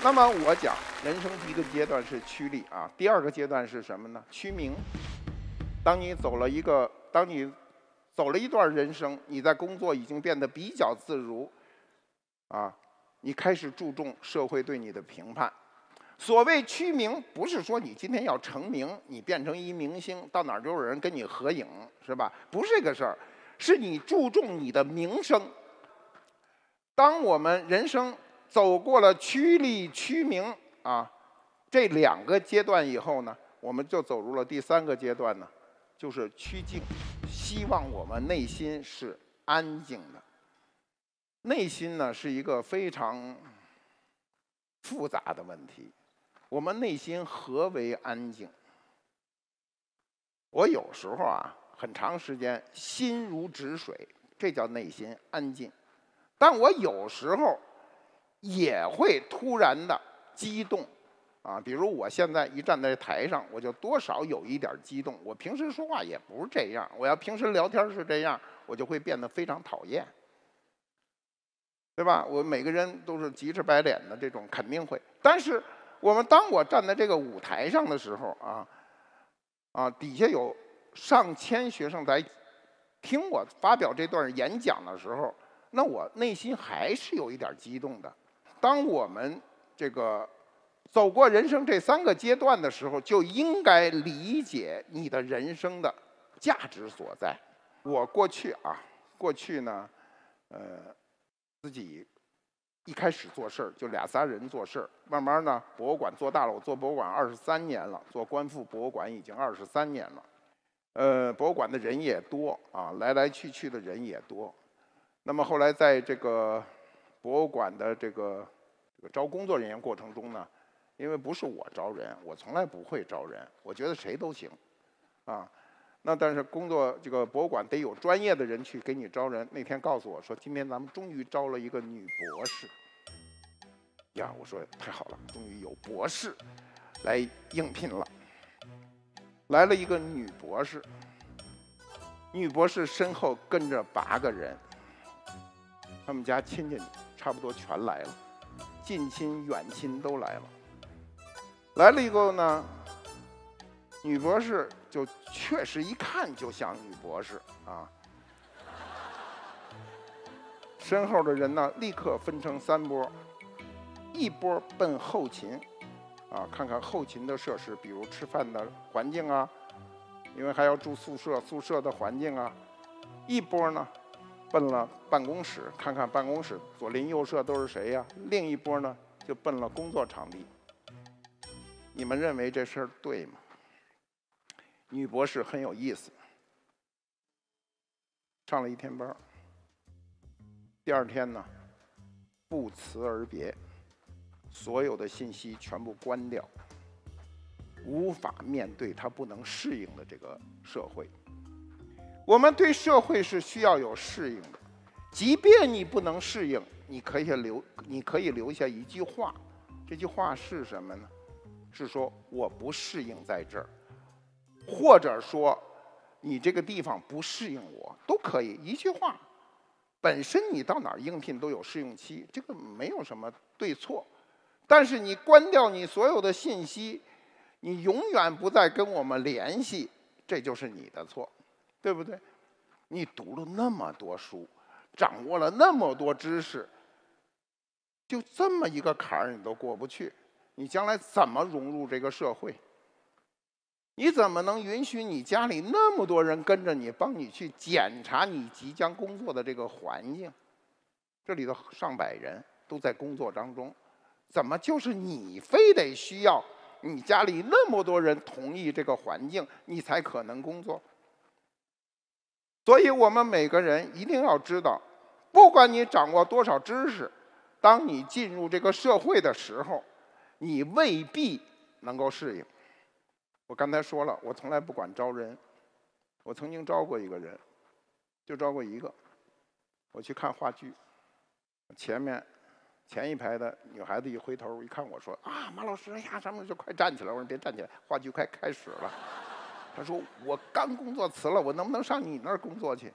那么我讲，人生第一个阶段是趋利啊，第二个阶段是什么呢？趋名。当你走了一个，当你走了一段人生，你在工作已经变得比较自如，啊，你开始注重社会对你的评判。所谓趋名，不是说你今天要成名，你变成一明星，到哪儿都有人跟你合影，是吧？不是这个事儿，是你注重你的名声。当我们人生走过了趋利趋名啊这两个阶段以后呢，我们就走入了第三个阶段呢，就是趋静。希望我们内心是安静的。内心呢是一个非常复杂的问题。我们内心何为安静？我有时候啊，很长时间心如止水，这叫内心安静。但我有时候也会突然的激动，啊，比如我现在一站在台上，我就多少有一点激动。我平时说话也不是这样，我要平时聊天是这样，我就会变得非常讨厌，对吧？我每个人都是急赤白脸的，这种肯定会，但是。我们当我站在这个舞台上的时候啊，啊，底下有上千学生在听我发表这段演讲的时候，那我内心还是有一点激动的。当我们这个走过人生这三个阶段的时候，就应该理解你的人生的价值所在。我过去啊，过去呢，呃，自己。一开始做事儿就俩仨人做事儿，慢慢呢，博物馆做大了。我做博物馆二十三年了，做观复博物馆已经二十三年了。呃，博物馆的人也多啊，来来去去的人也多。那么后来在这个博物馆的这个这个招工作人员过程中呢，因为不是我招人，我从来不会招人，我觉得谁都行，啊。那但是工作这个博物馆得有专业的人去给你招人。那天告诉我说，今天咱们终于招了一个女博士。呀，我说太好了，终于有博士来应聘了。来了一个女博士，女博士身后跟着八个人，他们家亲戚差不多全来了，近亲远亲都来了。来了以后呢，女博士。就确实一看就像女博士啊，身后的人呢立刻分成三波，一波奔后勤，啊，看看后勤的设施，比如吃饭的环境啊，因为还要住宿舍，宿舍的环境啊；一波呢奔了办公室，看看办公室左邻右舍都是谁呀；另一波呢就奔了工作场地。你们认为这事儿对吗？女博士很有意思，上了一天班第二天呢，不辞而别，所有的信息全部关掉，无法面对她不能适应的这个社会。我们对社会是需要有适应的，即便你不能适应，你可以留，你可以留下一句话，这句话是什么呢？是说我不适应在这儿。或者说，你这个地方不适应我，都可以一句话。本身你到哪儿应聘都有试用期，这个没有什么对错。但是你关掉你所有的信息，你永远不再跟我们联系，这就是你的错，对不对？你读了那么多书，掌握了那么多知识，就这么一个坎儿你都过不去，你将来怎么融入这个社会？你怎么能允许你家里那么多人跟着你，帮你去检查你即将工作的这个环境？这里头上百人都在工作当中，怎么就是你非得需要你家里那么多人同意这个环境，你才可能工作？所以我们每个人一定要知道，不管你掌握多少知识，当你进入这个社会的时候，你未必能够适应。我刚才说了，我从来不管招人。我曾经招过一个人，就招过一个。我去看话剧，前面前一排的女孩子一回头一看我说：“啊，马老师，呀，什么就快站起来！”我说：“别站起来，话剧快开始了。”他说：“我刚工作辞了，我能不能上你那儿工作去？”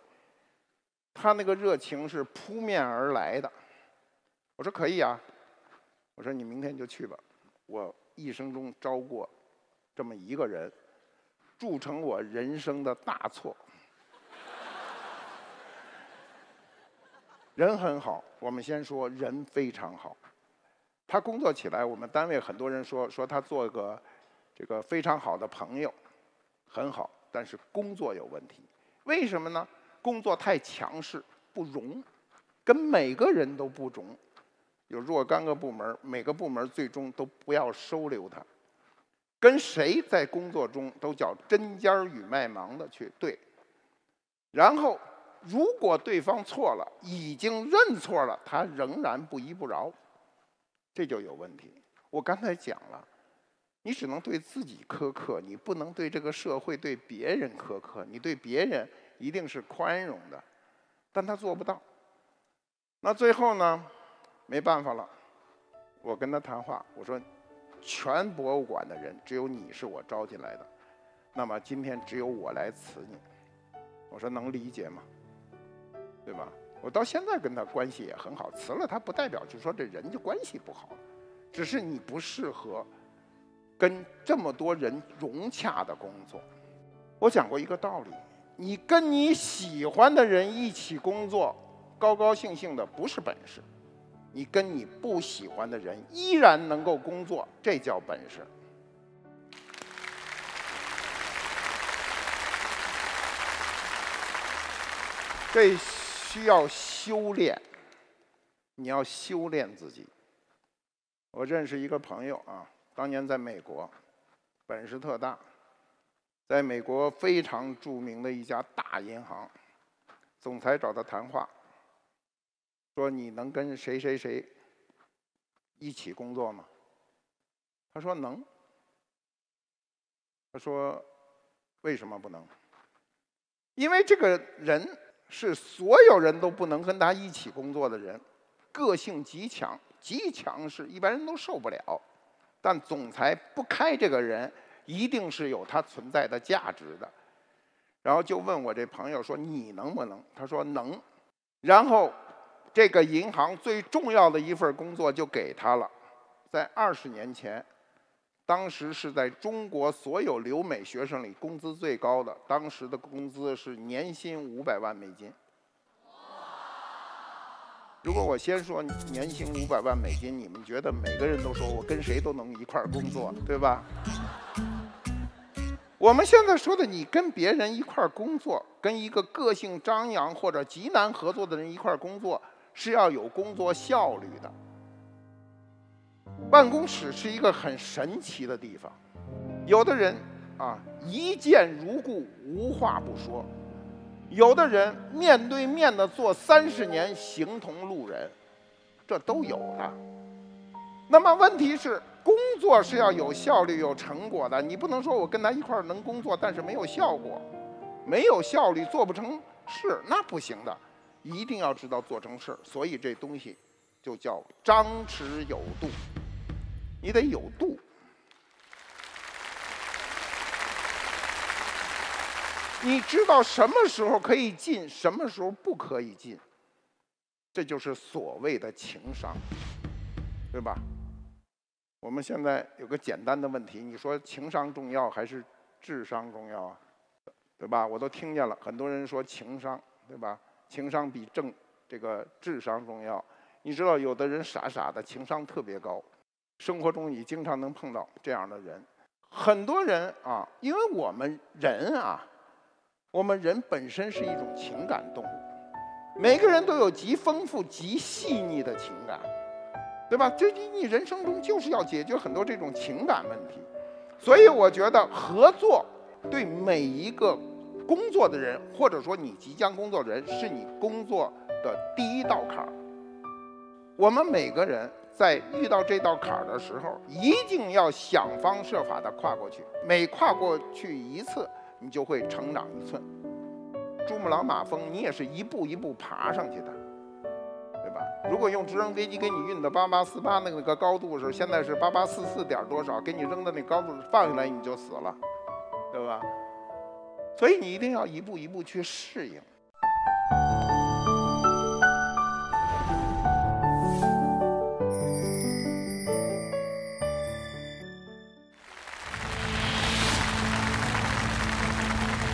他那个热情是扑面而来的。我说：“可以啊。”我说你明天就去吧，我一生中招过这么一个人，铸成我人生的大错。人很好，我们先说人非常好。他工作起来，我们单位很多人说说他做个这个非常好的朋友，很好，但是工作有问题。为什么呢？工作太强势，不容，跟每个人都不容。有若干个部门，每个部门最终都不要收留他。跟谁在工作中都叫针尖儿与麦芒的去对。然后，如果对方错了，已经认错了，他仍然不依不饶。这就有问题。我刚才讲了，你只能对自己苛刻，你不能对这个社会、对别人苛刻。你对别人一定是宽容的，但他做不到。那最后呢？没办法了，我跟他谈话，我说，全博物馆的人只有你是我招进来的，那么今天只有我来辞你。我说能理解吗？对吧？我到现在跟他关系也很好，辞了他不代表就说这人就关系不好，只是你不适合跟这么多人融洽的工作。我讲过一个道理，你跟你喜欢的人一起工作，高高兴兴的不是本事，你跟你不喜欢的人依然能够工作，这叫本事。这。需要修炼，你要修炼自己。我认识一个朋友啊，当年在美国，本事特大，在美国非常著名的一家大银行，总裁找他谈话，说你能跟谁谁谁一起工作吗？他说能。他说为什么不能？因为这个人。是所有人都不能跟他一起工作的人，个性极强，极强势，一般人都受不了。但总裁不开这个人，一定是有他存在的价值的。然后就问我这朋友说：“你能不能？”他说：“能。”然后这个银行最重要的一份工作就给他了，在二十年前。当时是在中国所有留美学生里工资最高的，当时的工资是年薪五百万美金。如果我先说年薪五百万美金，你们觉得每个人都说我跟谁都能一块儿工作，对吧？我们现在说的，你跟别人一块儿工作，跟一个个性张扬或者极难合作的人一块儿工作，是要有工作效率的。办公室是一个很神奇的地方，有的人啊一见如故，无话不说；有的人面对面的坐三十年，形同路人，这都有的。那么问题是，工作是要有效率、有成果的，你不能说我跟他一块儿能工作，但是没有效果，没有效率，做不成事，那不行的。一定要知道做成事，所以这东西就叫张弛有度。你得有度，你知道什么时候可以进，什么时候不可以进，这就是所谓的情商，对吧？我们现在有个简单的问题，你说情商重要还是智商重要啊？对吧？我都听见了，很多人说情商，对吧？情商比正这个智商重要。你知道，有的人傻傻的，情商特别高。生活中你经常能碰到这样的人，很多人啊，因为我们人啊，我们人本身是一种情感动物，每个人都有极丰富、极细腻的情感，对吧？这你你人生中就是要解决很多这种情感问题，所以我觉得合作对每一个工作的人，或者说你即将工作的人，是你工作的第一道坎儿。我们每个人。在遇到这道坎儿的时候，一定要想方设法的跨过去。每跨过去一次，你就会成长一寸。珠穆朗玛峰，你也是一步一步爬上去的，对吧？如果用直升飞机给你运到八八四八那个高度的时候，现在是八八四四点多少，给你扔到那高度放下来你就死了，对吧？所以你一定要一步一步去适应。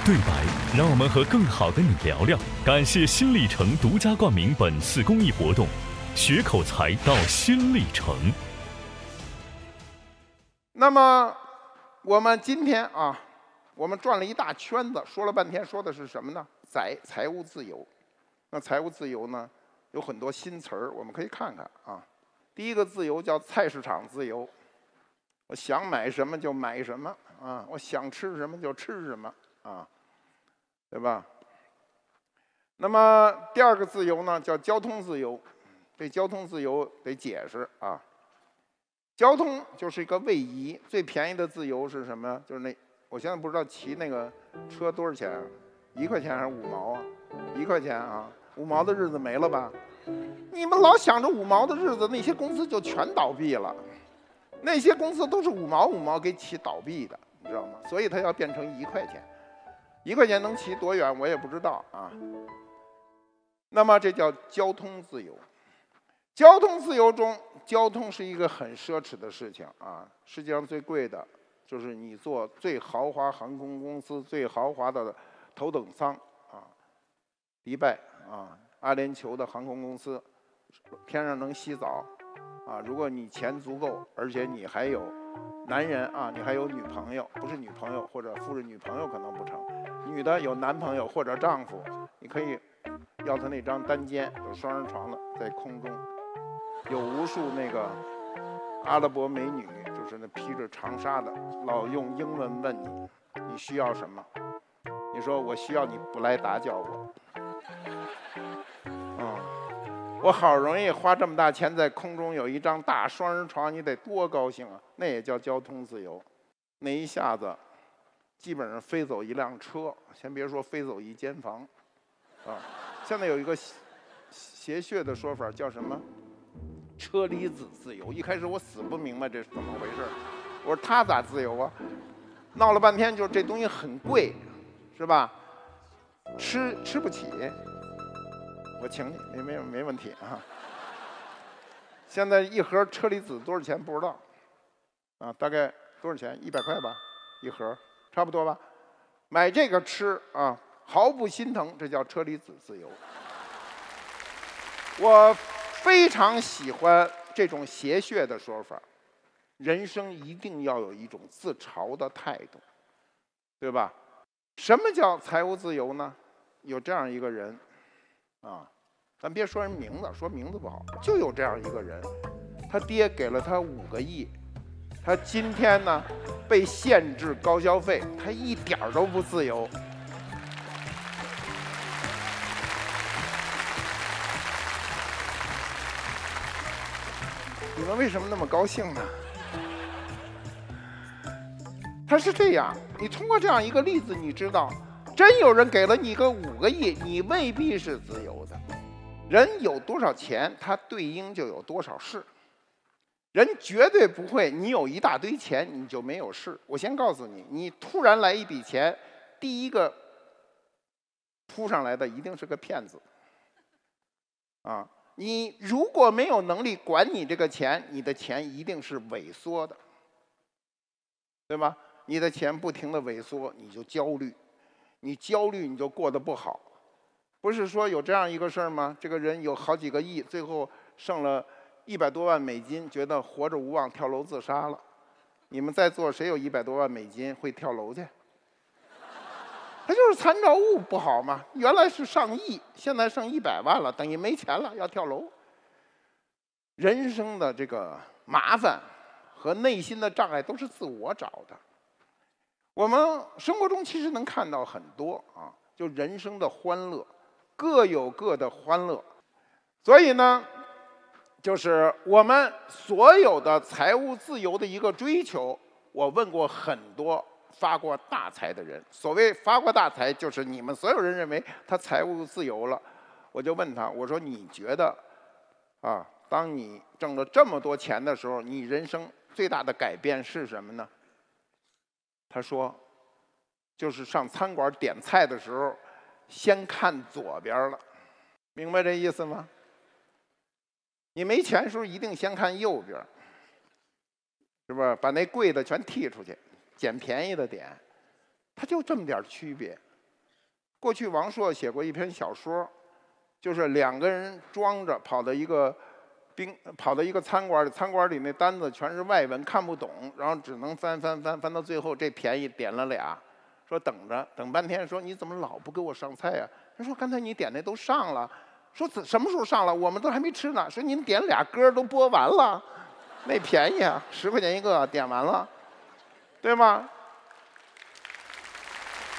对白，让我们和更好的你聊聊。感谢新历程独家冠名本次公益活动，学口才到新历程。那么，我们今天啊，我们转了一大圈子，说了半天，说的是什么呢？财财务自由。那财务自由呢，有很多新词儿，我们可以看看啊。第一个自由叫菜市场自由，我想买什么就买什么啊，我想吃什么就吃什么啊。对吧？那么第二个自由呢，叫交通自由。这交通自由得解释啊。交通就是一个位移，最便宜的自由是什么？就是那，我现在不知道骑那个车多少钱，一块钱还是五毛啊？一块钱啊，五毛的日子没了吧？你们老想着五毛的日子，那些公司就全倒闭了。那些公司都是五毛五毛给起倒闭的，你知道吗？所以它要变成一块钱。一块钱能骑多远，我也不知道啊。那么这叫交通自由。交通自由中，交通是一个很奢侈的事情啊。世界上最贵的，就是你坐最豪华航空公司最豪华的头等舱啊，迪拜啊，阿联酋的航空公司，天上能洗澡啊。如果你钱足够，而且你还有男人啊，你还有女朋友，不是女朋友或者夫人，女朋友可能不成。女的有男朋友或者丈夫，你可以要他那张单间，有双人床的，在空中，有无数那个阿拉伯美女，就是那披着长纱的，老用英文问你，你需要什么？你说我需要你不来打搅我。我好容易花这么大钱在空中有一张大双人床，你得多高兴啊！那也叫交通自由，那一下子。基本上飞走一辆车，先别说飞走一间房，啊，现在有一个邪谑的说法叫什么？车厘子自由。一开始我死不明白这是怎么回事我说他咋自由啊？闹了半天就是这东西很贵，是吧？吃吃不起，我请你，没没没问题啊。现在一盒车厘子多少钱不知道，啊，大概多少钱？一百块吧，一盒。差不多吧，买这个吃啊，毫不心疼，这叫车厘子自由。我非常喜欢这种邪谑的说法，人生一定要有一种自嘲的态度，对吧？什么叫财务自由呢？有这样一个人，啊，咱别说人名字，说名字不好，就有这样一个人，他爹给了他五个亿。他今天呢，被限制高消费，他一点儿都不自由。你们为什么那么高兴呢？他是这样，你通过这样一个例子，你知道，真有人给了你个五个亿，你未必是自由的。人有多少钱，他对应就有多少事。人绝对不会，你有一大堆钱你就没有事。我先告诉你，你突然来一笔钱，第一个扑上来的一定是个骗子。啊，你如果没有能力管你这个钱，你的钱一定是萎缩的，对吧？你的钱不停的萎缩，你就焦虑，你焦虑你就过得不好。不是说有这样一个事儿吗？这个人有好几个亿，最后剩了。一百多万美金，觉得活着无望，跳楼自杀了。你们在座谁有一百多万美金会跳楼去？他就是参照物不好嘛。原来是上亿，现在剩一百万了，等于没钱了，要跳楼。人生的这个麻烦和内心的障碍都是自我找的。我们生活中其实能看到很多啊，就人生的欢乐，各有各的欢乐。所以呢。就是我们所有的财务自由的一个追求。我问过很多发过大财的人，所谓发过大财，就是你们所有人认为他财务自由了。我就问他，我说你觉得，啊，当你挣了这么多钱的时候，你人生最大的改变是什么呢？他说，就是上餐馆点菜的时候，先看左边了。明白这意思吗？你没钱的时候一定先看右边，是不是？把那贵的全剔出去，捡便宜的点，它就这么点区别。过去王朔写过一篇小说，就是两个人装着跑到一个宾跑到一个餐馆里，餐馆里那单子全是外文，看不懂，然后只能翻翻翻翻到最后，这便宜点了俩，说等着等半天，说你怎么老不给我上菜呀？他说刚才你点那都上了，说怎什么时候上了？我们都还没吃呢。说您点俩歌都播完了，那便宜啊，十块钱一个，点完了，对吗？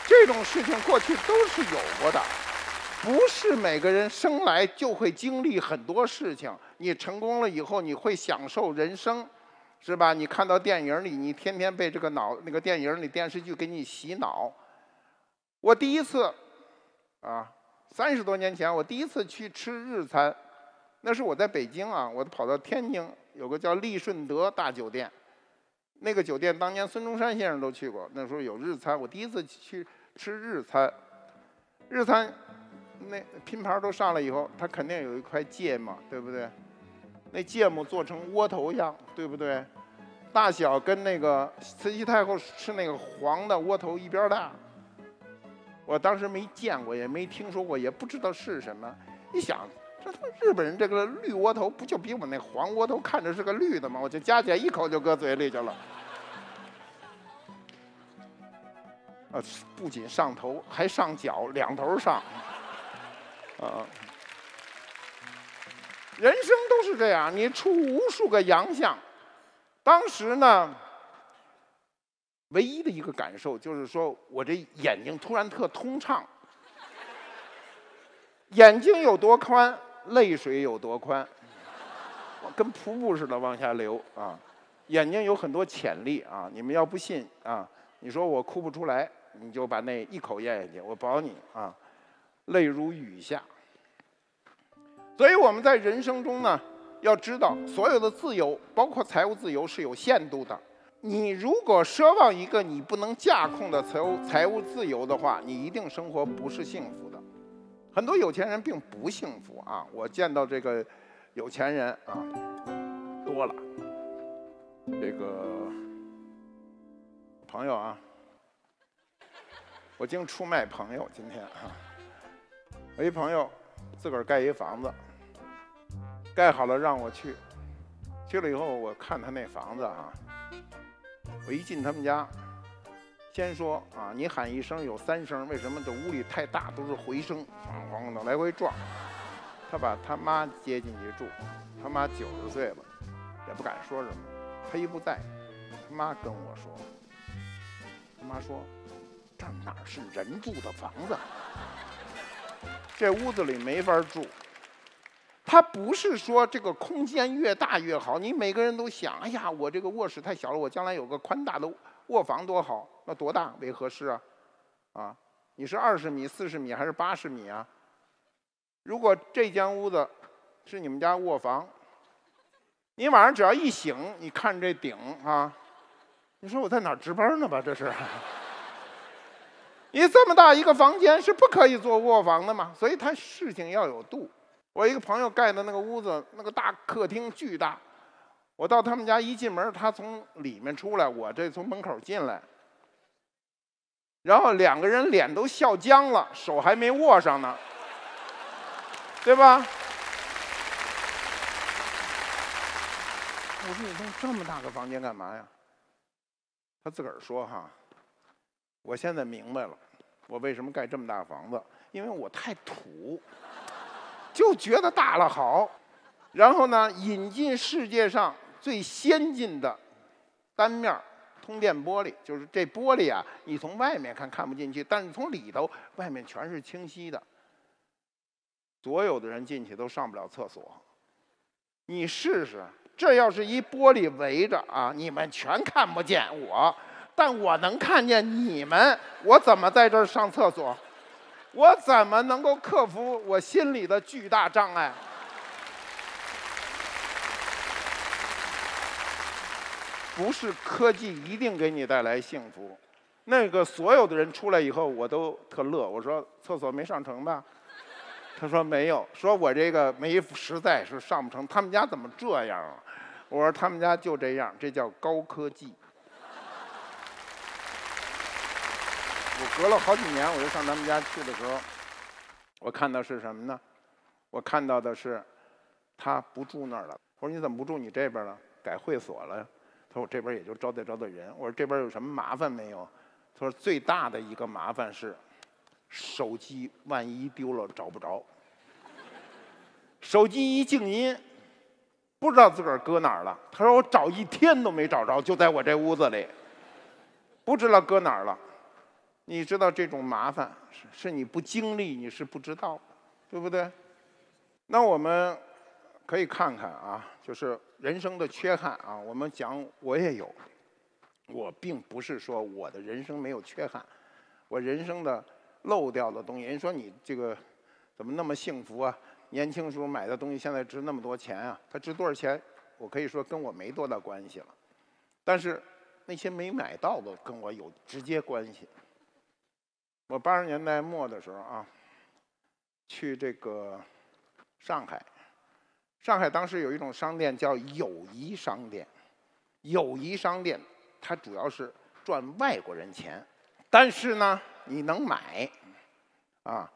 这种事情过去都是有过的，不是每个人生来就会经历很多事情。你成功了以后，你会享受人生，是吧？你看到电影里，你天天被这个脑那个电影里电视剧给你洗脑。我第一次，啊，三十多年前，我第一次去吃日餐，那是我在北京啊，我跑到天津有个叫利顺德大酒店，那个酒店当年孙中山先生都去过，那时候有日餐，我第一次去。吃日餐，日餐那拼盘都上来以后，它肯定有一块芥末，对不对？那芥末做成窝头样，对不对？大小跟那个慈禧太后吃那个黄的窝头一边大。我当时没见过，也没听说过，也不知道是什么。一想，这他妈日本人这个绿窝头不就比我那黄窝头看着是个绿的吗？我就夹起来一口就搁嘴里去了。呃，不仅上头，还上脚，两头上。啊，人生都是这样，你出无数个洋相。当时呢，唯一的一个感受就是说，我这眼睛突然特通畅。眼睛有多宽，泪水有多宽，跟瀑布似的往下流啊！眼睛有很多潜力啊！你们要不信啊，你说我哭不出来。你就把那一口咽下去，我保你啊，泪如雨下。所以我们在人生中呢，要知道所有的自由，包括财务自由是有限度的。你如果奢望一个你不能驾控的财务财务自由的话，你一定生活不是幸福的。很多有钱人并不幸福啊，我见到这个有钱人啊多了，这个朋友啊。我净出卖朋友，今天啊，我一朋友自个儿盖一房子，盖好了让我去，去了以后我看他那房子啊，我一进他们家，先说啊，你喊一声有三声，为什么这屋里太大都是回声，咣咣的来回撞。他把他妈接进去住，他妈九十岁了，也不敢说什么。他一不在，他妈跟我说，他妈说。这哪是人住的房子？这屋子里没法住。他不是说这个空间越大越好，你每个人都想，哎呀，我这个卧室太小了，我将来有个宽大的卧房多好。那多大为合适啊？啊，你是二十米、四十米还是八十米啊？如果这间屋子是你们家卧房，你晚上只要一醒，你看这顶啊，你说我在哪值班呢吧？这是。你这么大一个房间是不可以做卧房的嘛？所以它事情要有度。我一个朋友盖的那个屋子，那个大客厅巨大。我到他们家一进门，他从里面出来，我这从门口进来，然后两个人脸都笑僵了，手还没握上呢，对吧？我说你弄这么大个房间干嘛呀？他自个儿说哈。我现在明白了，我为什么盖这么大房子？因为我太土，就觉得大了好。然后呢，引进世界上最先进的单面通电玻璃，就是这玻璃啊，你从外面看看不进去，但是从里头，外面全是清晰的。所有的人进去都上不了厕所。你试试，这要是一玻璃围着啊，你们全看不见我。但我能看见你们，我怎么在这儿上厕所？我怎么能够克服我心里的巨大障碍？不是科技一定给你带来幸福。那个所有的人出来以后，我都特乐。我说厕所没上成吧？他说没有，说我这个没实在是上不成。他们家怎么这样啊？我说他们家就这样，这叫高科技。我隔了好几年，我又上他们家去的时候，我看到是什么呢？我看到的是他不住那儿了。我说你怎么不住你这边了？改会所了？他说我这边也就招待招待人。我说这边有什么麻烦没有？他说最大的一个麻烦是手机万一丢了找不着，手机一静音，不知道自个儿搁哪儿了。他说我找一天都没找着，就在我这屋子里，不知道搁哪儿了。你知道这种麻烦是是你不经历你是不知道，对不对？那我们可以看看啊，就是人生的缺憾啊。我们讲我也有。我并不是说我的人生没有缺憾，我人生的漏掉的东西。人说你这个怎么那么幸福啊？年轻时候买的东西现在值那么多钱啊？它值多少钱？我可以说跟我没多大关系了。但是那些没买到的跟我有直接关系。我八十年代末的时候啊，去这个上海，上海当时有一种商店叫友谊商店，友谊商店。它主要是赚外国人钱，但是呢，你能买，啊，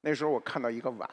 那时候我看到一个碗。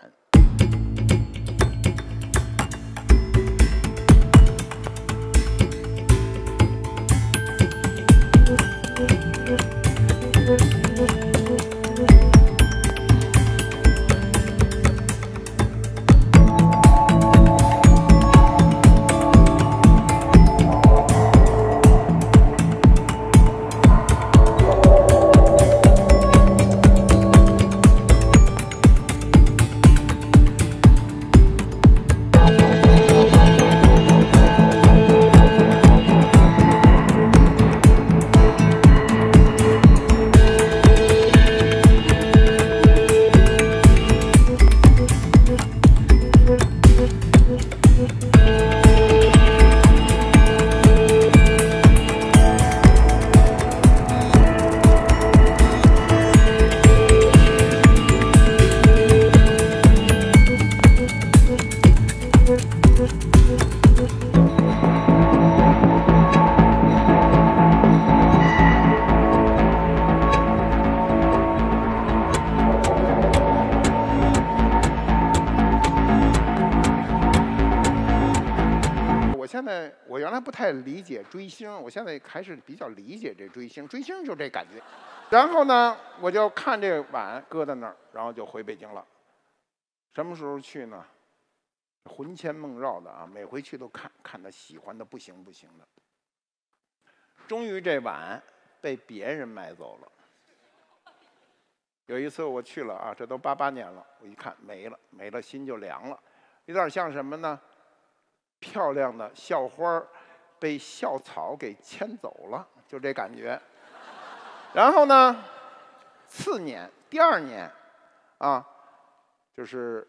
理解追星，我现在开始比较理解这追星。追星就这感觉。然后呢，我就看这碗搁在那儿，然后就回北京了。什么时候去呢？魂牵梦绕的啊，每回去都看看他喜欢的不行不行的。终于这碗被别人买走了。有一次我去了啊，这都八八年了，我一看没了，没了，心就凉了。有点像什么呢？漂亮的校花被校草给牵走了，就这感觉。然后呢，次年第二年，啊，就是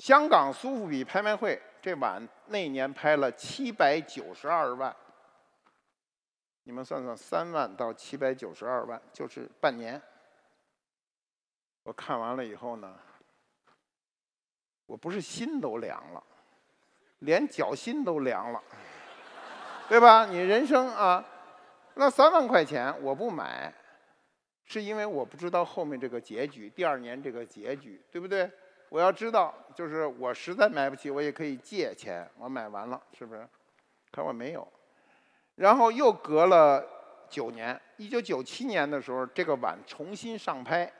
香港苏富比拍卖会，这碗那年拍了七百九十二万。你们算算，三万到七百九十二万，就是半年。我看完了以后呢，我不是心都凉了，连脚心都凉了。对吧？你人生啊，那三万块钱我不买，是因为我不知道后面这个结局，第二年这个结局，对不对？我要知道，就是我实在买不起，我也可以借钱，我买完了，是不是？可我没有。然后又隔了九年，一九九七年的时候，这个碗重新上拍。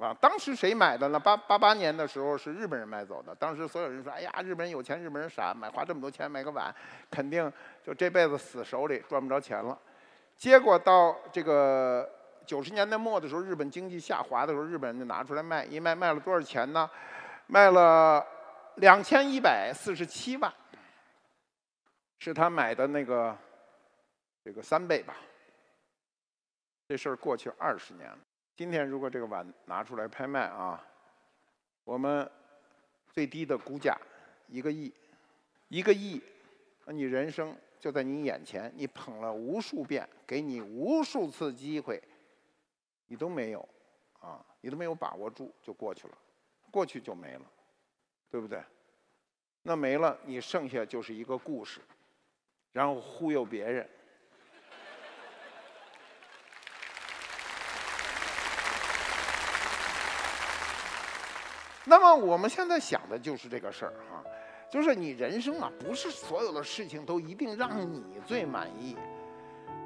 啊，当时谁买的呢？八八八年的时候是日本人买走的。当时所有人说：“哎呀，日本人有钱，日本人傻，买花这么多钱买个碗，肯定就这辈子死手里赚不着钱了。”结果到这个九十年代末的时候，日本经济下滑的时候，日本人就拿出来卖，一卖卖了多少钱呢？卖了两千一百四十七万，是他买的那个这个三倍吧。这事儿过去二十年了。今天如果这个碗拿出来拍卖啊，我们最低的估价一个亿，一个亿，那你人生就在你眼前，你捧了无数遍，给你无数次机会，你都没有，啊，你都没有把握住，就过去了，过去就没了，对不对？那没了，你剩下就是一个故事，然后忽悠别人。那么我们现在想的就是这个事儿哈，就是你人生啊，不是所有的事情都一定让你最满意，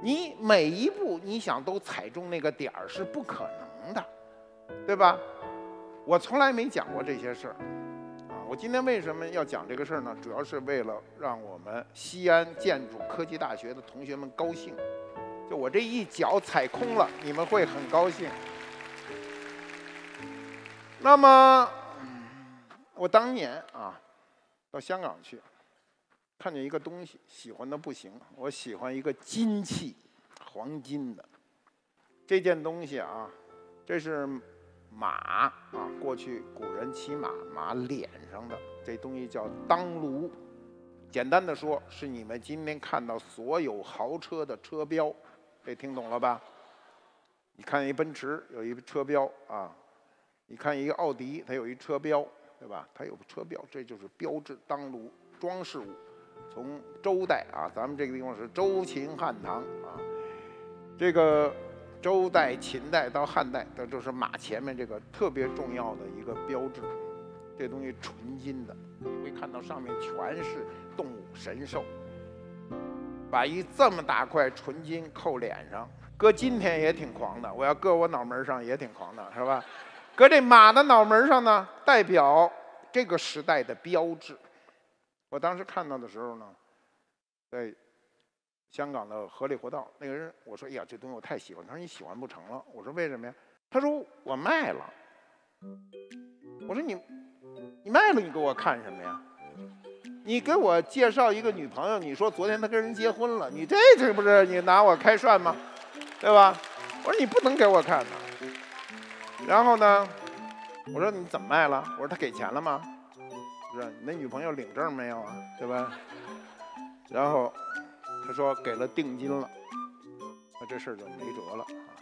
你每一步你想都踩中那个点儿是不可能的，对吧？我从来没讲过这些事儿，啊，我今天为什么要讲这个事儿呢？主要是为了让我们西安建筑科技大学的同学们高兴，就我这一脚踩空了，你们会很高兴。那么，我当年啊，到香港去，看见一个东西，喜欢的不行。我喜欢一个金器，黄金的这件东西啊，这是。马啊，过去古人骑马，马脸上的这东西叫当卢。简单的说，是你们今天看到所有豪车的车标，这听懂了吧？你看一奔驰有一车标啊，你看一个奥迪，它有一车标，对吧？它有个车标，这就是标志当炉装饰物。从周代啊，咱们这个地方是周秦汉唐啊，这个。周代、秦代到汉代，这就是马前面这个特别重要的一个标志。这东西纯金的，你会看到上面全是动物、神兽。把一这么大块纯金扣脸上，搁今天也挺狂的。我要搁我脑门上也挺狂的，是吧？搁这马的脑门上呢，代表这个时代的标志。我当时看到的时候呢，在。香港的河里活道那个人，我说：“哎呀，这东西我太喜欢。”他说：“你喜欢不成了。”我说：“为什么呀？”他说：“我卖了。”我说：“你，你卖了，你给我看什么呀？你给我介绍一个女朋友，你说昨天他跟人结婚了，你这这不是你拿我开涮吗？对吧？”我说：“你不能给我看的。”然后呢，我说：“你怎么卖了？”我说：“他给钱了吗？”不是，你那女朋友领证没有啊？对吧？然后。他说给了定金了，那这事儿就没辙了啊。